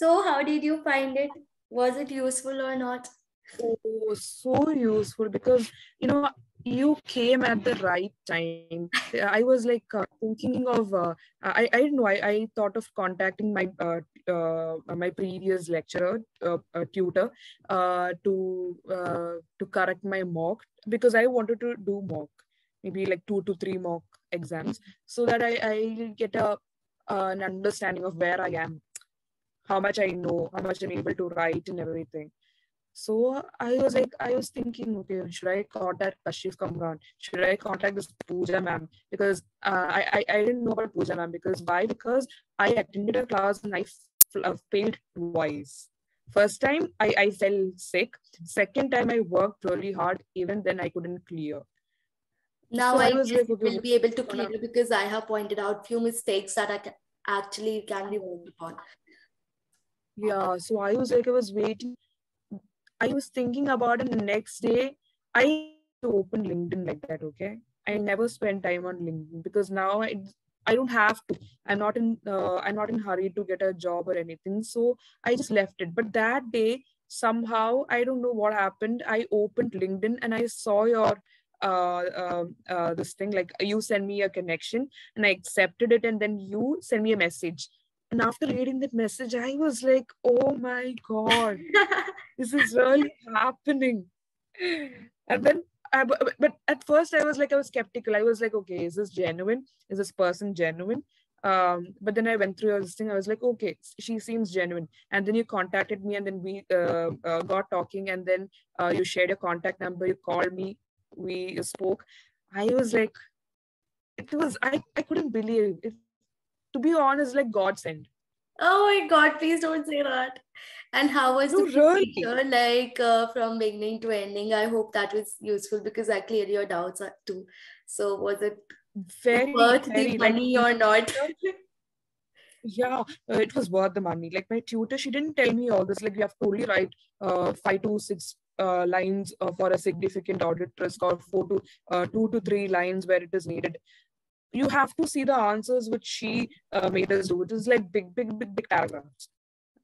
So, how did you find it? Was it useful or not? Oh, so useful because you know you came at the right time. I was like uh, thinking of uh, I I don't know I, I thought of contacting my uh, uh my previous lecturer uh, tutor uh, to to correct my mock because I wanted to do mock maybe like two to three mock exams so that I I get a an understanding of where I am, how much I know, how much I'm able to write and everything. So I was like, I was thinking, okay, should I contact Kashif Kamran? Should I contact this Pooja ma'am? Because uh, I, I, I didn't know about Pooja ma'am. Because why? Because I attended a class and I uh, failed twice. First time I, I fell sick. Second time I worked really hard. Even then I couldn't clear. Now so I, I was like, okay, will be able to clear because I have pointed out few mistakes that I can, actually can be worked upon. Yeah, so I was like, I was waiting I was thinking about it the next day. I open LinkedIn like that. Okay, I never spend time on LinkedIn because now I I don't have to. I'm not in uh, I'm not in hurry to get a job or anything. So I just left it. But that day somehow I don't know what happened. I opened LinkedIn and I saw your uh, uh, uh, this thing like you send me a connection and I accepted it and then you send me a message and after reading that message, I was like, oh my God, this is really happening. And then, I, but at first, I was like, I was skeptical. I was like, okay, is this genuine? Is this person genuine? Um, but then I went through this thing. I was like, okay, she seems genuine. And then you contacted me, and then we uh, uh, got talking, and then uh, you shared your contact number. You called me. We spoke. I was like, it was. I I couldn't believe it to be honest, like God sent. Oh my God, please don't say that. And how was no, the really? like uh, from beginning to ending? I hope that was useful because I cleared your doubts too. So was it very worth very, the money like, or not? yeah, uh, it was worth the money. Like my tutor, she didn't tell me all this. Like you have to only write uh, five to six uh, lines uh, for a significant audit risk or four to uh, two to three lines where it is needed you have to see the answers which she uh, made us do. It is like big, big, big, big paragraphs.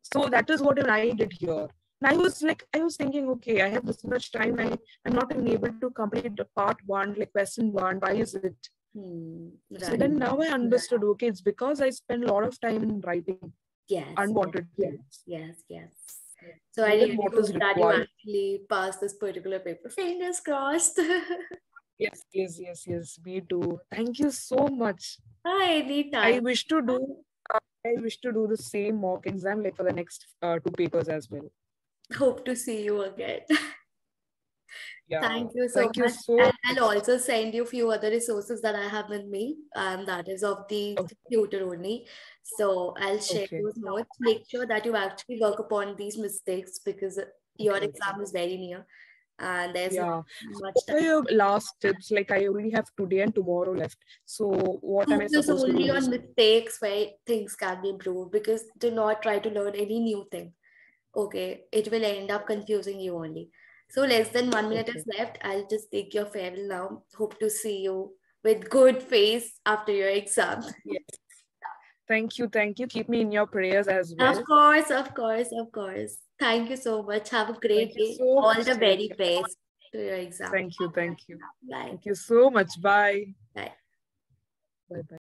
So that is what I did here. And I was like, I was thinking, okay, I have this much time. I, I'm not even able to complete the part one, like question one. Why is it? Hmm, right. So then now I understood, okay, it's because I spend a lot of time in writing yes, unwanted yes, things. Yes, yes. So I really hope that you actually pass this particular paper. Fingers crossed. Yes, yes, yes, yes. Me too. Thank you so much. Hi, Nita. I wish to do. Uh, I wish to do the same mock exam like for the next uh, two papers as well. Hope to see you again. Yeah. Thank you so Thank much. You so and I'll also send you a few other resources that I have with me, and that is of the okay. tutor only. So I'll share okay. those notes. Make sure that you actually work upon these mistakes because your okay. exam is very near and there's yeah. much time. last tips? Like i only have today and tomorrow left. So what am i supposed only to do on mistakes where things can be improved. Because do not try to learn any new thing. Okay? It will end up confusing you only. So less than one minute okay. is left. I'll just take your farewell now. Hope to see you with good face after your exam. Yes thank you thank you keep me in your prayers as well of course of course of course Thank you so much. Have a great thank day. So All much. the very best to your exam. Thank you. Thank you. Bye. Thank you so much. Bye. Bye. Bye bye.